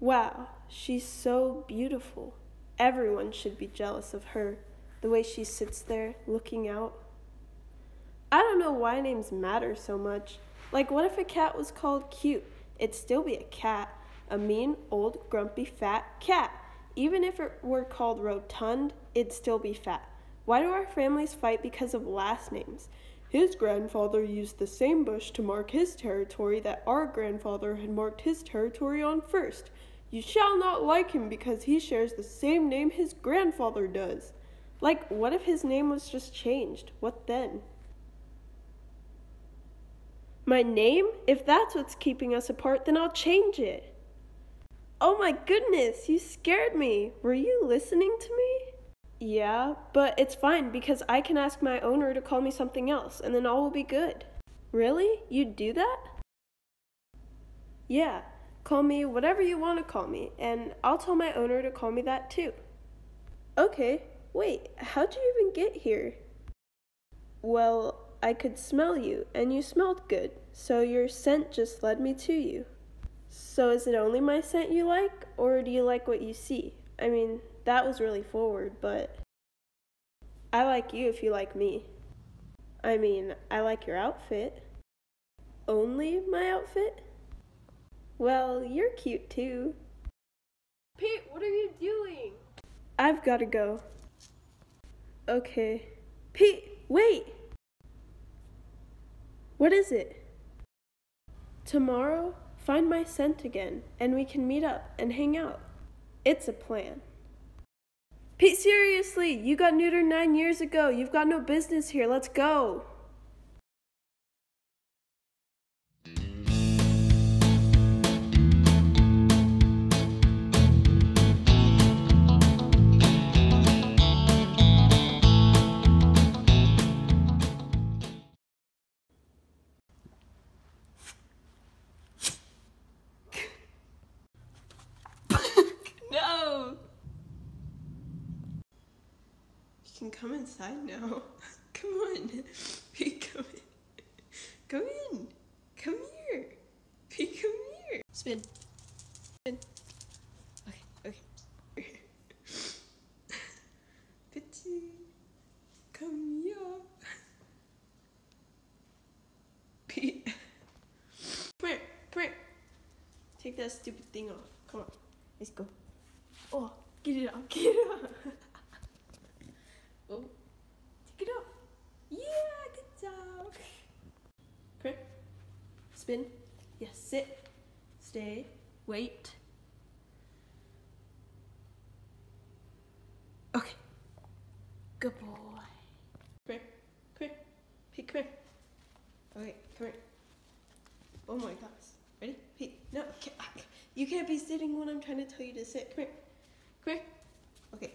Wow, she's so beautiful. Everyone should be jealous of her, the way she sits there looking out. I don't know why names matter so much. Like, what if a cat was called cute? It'd still be a cat, a mean, old, grumpy, fat cat. Even if it were called rotund, it'd still be fat. Why do our families fight because of last names? His grandfather used the same bush to mark his territory that our grandfather had marked his territory on first. You shall not like him because he shares the same name his grandfather does. Like, what if his name was just changed? What then? My name? If that's what's keeping us apart, then I'll change it. Oh my goodness, you scared me. Were you listening to me? Yeah, but it's fine because I can ask my owner to call me something else and then all will be good. Really? You'd do that? Yeah, call me whatever you want to call me, and I'll tell my owner to call me that too. Okay, wait, how'd you even get here? Well, I could smell you, and you smelled good, so your scent just led me to you. So is it only my scent you like, or do you like what you see? I mean, that was really forward, but I like you if you like me. I mean, I like your outfit. Only my outfit? Well, you're cute too. Pete, what are you doing? I've gotta go. Okay. Pete, wait! What is it? Tomorrow, find my scent again, and we can meet up and hang out. It's a plan. Pete, seriously, you got neutered nine years ago. You've got no business here. Let's go. Can come inside now. Come on. Pete, come in. Come in. Come here. Pete, come here. Spin. Spin. Okay, okay. Petit. Come here. Pete. Come here. Come here. Take that stupid thing off. Come on. Let's go. Oh, get it off. Get it off. oh, take it off. Yeah, good job. Okay. Spin. Yes, sit. Stay. Wait. Okay. Good boy. Come here. Come here. Pete, come here. Okay, come here. Oh my gosh. Ready? Pete, no, can't, you can't be sitting when I'm trying to tell you to sit. Come here. Come here. Okay.